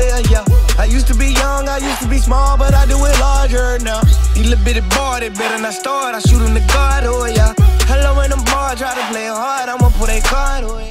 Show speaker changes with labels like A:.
A: player, yeah. I used to be young, I used to be small, but I do it larger now. These little bitty boy, they better not start. I shoot in the God, oh yeah. Hello in the bar, try to play hard, I'ma put a card, oh yeah.